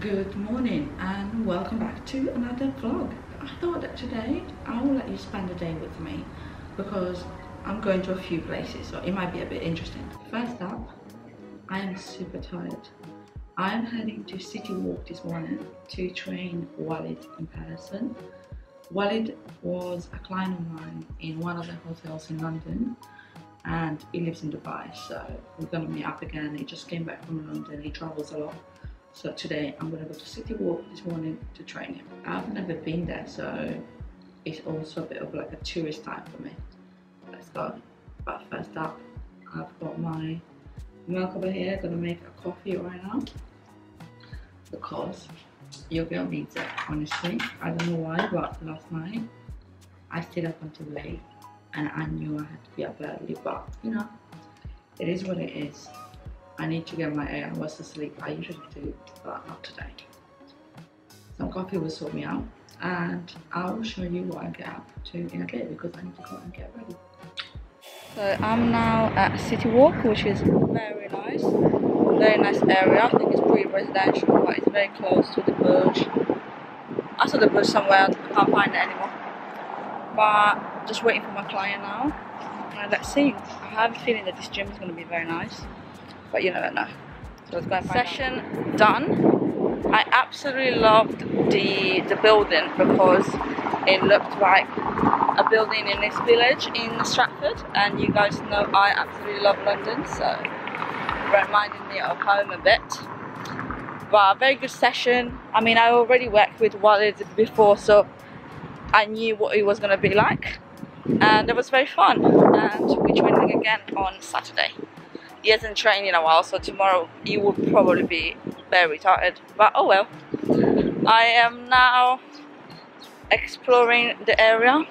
Good morning and welcome back to another vlog. I thought that today I will let you spend a day with me because I'm going to a few places so it might be a bit interesting. First up, I am super tired. I am heading to City Walk this morning to train Walid in person. Walid was a client of mine in one of the hotels in London and he lives in Dubai so we're gonna meet up again. He just came back from London, he travels a lot so today I'm gonna go to City Walk this morning to train him. I've never been there, so it's also a bit of like a tourist time for me. Let's go. But first up, I've got my milk over here. Gonna make a coffee right now because your girl needs it. Honestly, I don't know why, but last night I stayed up until late and I knew I had to be up early. But you know, it is what it is. I need to get my eight hours of sleep. I usually do, but not today. Some coffee will sort me out and I'll show you what I get up to in a bit because I need to go and get ready. So I'm now at City Walk which is very nice. Very nice area. I think it's pretty residential but it's very close to the Burj. I saw the Burj somewhere, I can't find it anymore. But just waiting for my client now. And let's see. I have a feeling that this gym is going to be very nice but you never know. So Session out. done. I absolutely loved the the building because it looked like a building in this village in Stratford and you guys know I absolutely love London so reminded me of home a bit but a very good session I mean I already worked with Walid before so I knew what it was going to be like and it was very fun and we're training again on Saturday he hasn't trained in a while so tomorrow he will probably be very tired. But oh well. I am now exploring the area.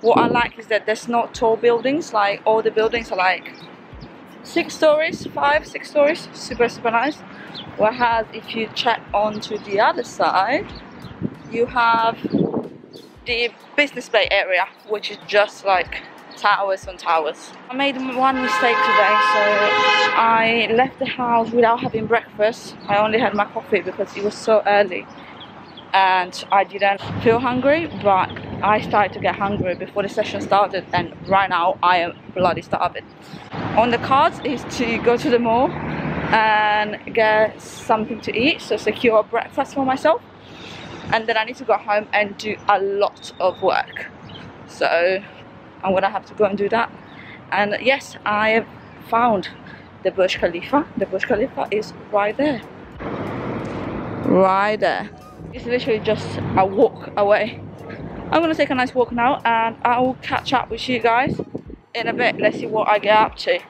What I like is that there's not tall buildings like all the buildings are like six stories five six stories super super nice. Whereas if you check onto the other side you have the business bay area which is just like towers on towers. I made one mistake today, so I left the house without having breakfast. I only had my coffee because it was so early and I didn't feel hungry, but I started to get hungry before the session started and right now I am bloody starving. On the cards is to go to the mall and get something to eat, so secure breakfast for myself and then I need to go home and do a lot of work. So I'm gonna have to go and do that. And yes I have found the Burj Khalifa. The Burj Khalifa is right there. Right there. It's literally just a walk away. I'm gonna take a nice walk now and I will catch up with you guys in a bit. Let's see what I get up to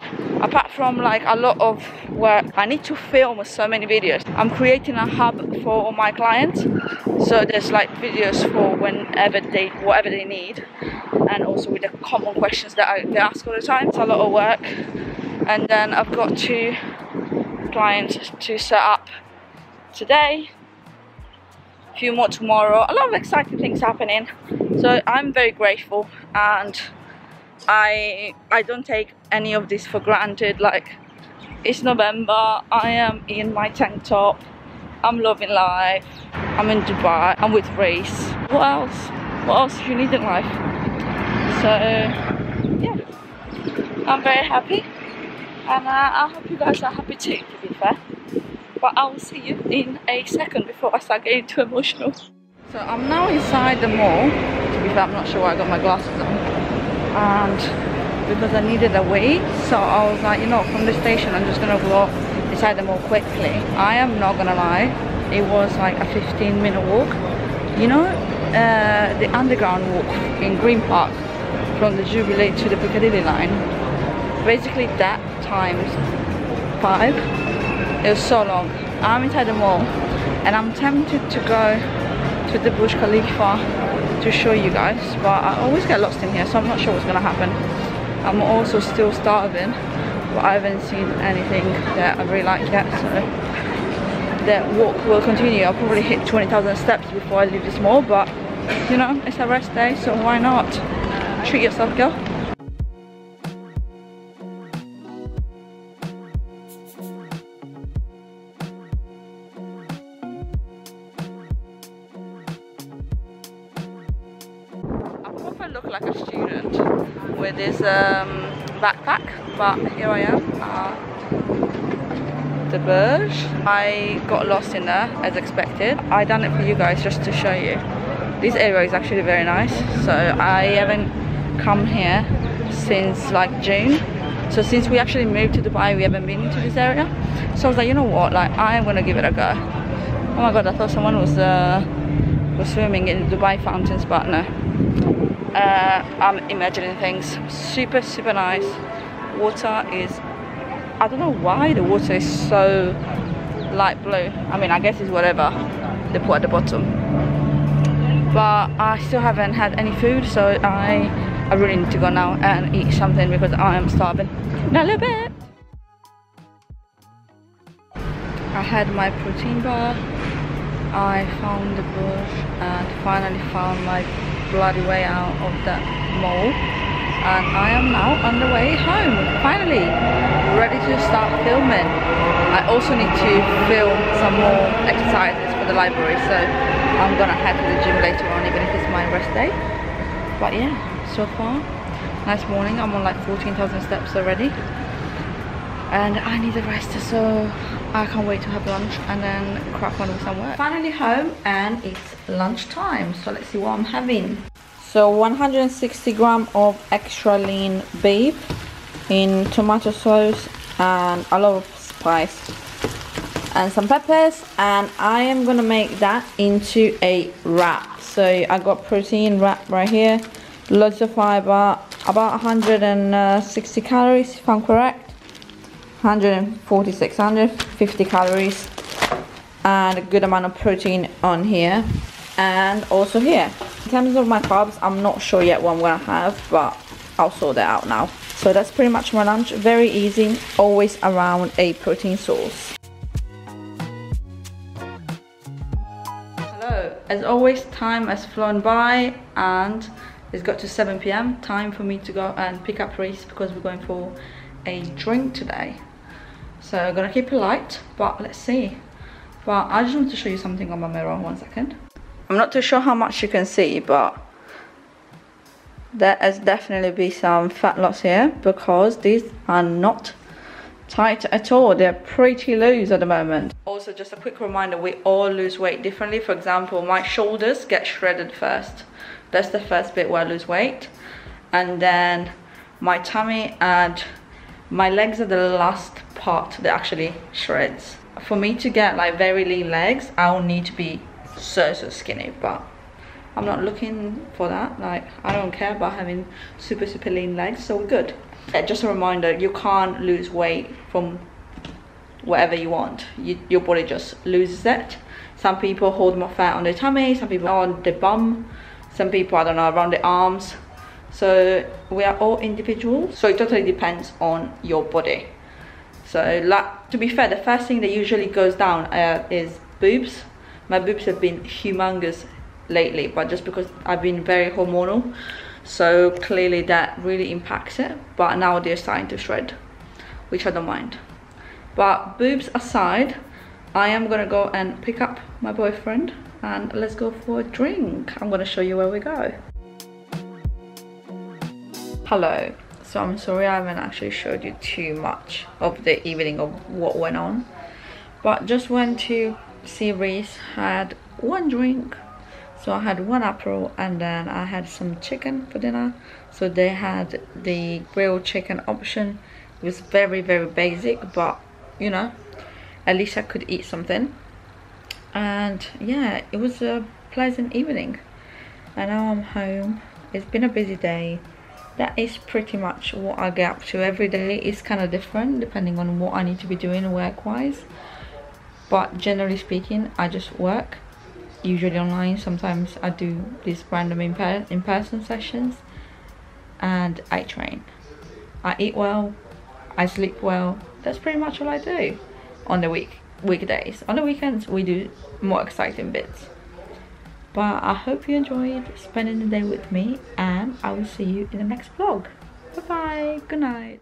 apart from like a lot of work I need to film so many videos. I'm creating a hub for all my clients. So there's like videos for whenever they whatever they need. And also with the common questions that I, they ask all the time. It's a lot of work. And then I've got two clients to set up today. A few more tomorrow. A lot of exciting things happening. So I'm very grateful and I I don't take any of this for granted like it's November I am in my tank top I'm loving life I'm in Dubai I'm with Reese what else what else do you need in life? So yeah. I'm very happy and uh, I hope you guys are happy too to be fair. But I will see you in a second before I start getting too emotional. So I'm now inside the mall to be fair I'm not sure why I got my glasses on and because I needed a way so I was like you know from the station I'm just gonna go inside the mall quickly. I am not gonna lie it was like a 15 minute walk. You know uh, the underground walk in Green Park from the Jubilee to the Piccadilly line. Basically that times five it was so long. I'm inside the mall and I'm tempted to go to the Burj Khalifa to show you guys but I always get lost in here so I'm not sure what's gonna happen. I'm also still starving but I haven't seen anything that I really like yet so that walk will continue. I'll probably hit 20,000 steps before I leave this mall but you know it's a rest day so why not? Treat yourself girl like a student with this um, backpack, but here I am at the Burj. I got lost in there as expected. I done it for you guys just to show you. This area is actually very nice. So I haven't come here since like June. So since we actually moved to Dubai, we haven't been to this area. So I was like, you know what, like I'm gonna give it a go. Oh my god, I thought someone was uh, was swimming in Dubai fountains, but no. Uh, I'm imagining things. Super, super nice. Water is, I don't know why the water is so light blue. I mean, I guess it's whatever they put at the bottom. But I still haven't had any food, so I, I really need to go now and eat something because I am starving. In a little bit. I had my protein bar I found the bush and finally found my bloody way out of that mall. And I am now on the way home. Finally ready to start filming. I also need to film some more exercises for the library so I'm gonna head to the gym later on even if it's my rest day. But yeah so far nice morning. I'm on like 14,000 steps already and I need a rest so I can't wait to have lunch and then crack on with some work. Finally home and it's lunchtime so let's see what I'm having. So 160 gram of extra lean beef in tomato sauce and a lot of spice and some peppers and I am gonna make that into a wrap. So I got protein wrap right here, loads of fiber, about 160 uh, calories if I'm correct 146 150 calories and a good amount of protein on here and also here. In terms of my carbs i'm not sure yet what i'm gonna have but i'll sort that out now. So that's pretty much my lunch. Very easy always around a protein source. Hello. As always time has flown by and it's got to 7 p.m time for me to go and pick up Reese because we're going for a drink today so I'm gonna keep it light, but let's see. But I just want to show you something on my mirror, one second. I'm not too sure how much you can see, but there has definitely be some fat loss here because these are not tight at all. They're pretty loose at the moment. Also, just a quick reminder, we all lose weight differently. For example, my shoulders get shredded first. That's the first bit where I lose weight. And then my tummy and my legs are the last part that actually shreds. For me to get like very lean legs i'll need to be so so skinny but i'm not looking for that. Like i don't care about having super super lean legs so we're good. Uh, just a reminder you can't lose weight from whatever you want. You, your body just loses it. Some people hold more fat on their tummy some people on the bum some people i don't know around the arms. So we are all individuals. So it totally depends on your body so like to be fair the first thing that usually goes down uh, is boobs. My boobs have been humongous lately but just because i've been very hormonal so clearly that really impacts it. But now they're starting to shred which i don't mind. But boobs aside i am gonna go and pick up my boyfriend and let's go for a drink. I'm gonna show you where we go. Hello so i'm sorry i haven't actually showed you too much of the evening of what went on. But just went to see Reese had one drink. So I had one apple and then I had some chicken for dinner. So they had the grilled chicken option. It was very very basic but you know at least I could eat something. And yeah it was a pleasant evening. And now I'm home. It's been a busy day that is pretty much what I get up to every day. Is kind of different depending on what I need to be doing work wise but generally speaking I just work usually online. Sometimes I do these random in-person in -person sessions and I train. I eat well I sleep well. That's pretty much all I do on the week weekdays. On the weekends we do more exciting bits but i hope you enjoyed spending the day with me and i will see you in the next vlog. Bye bye good night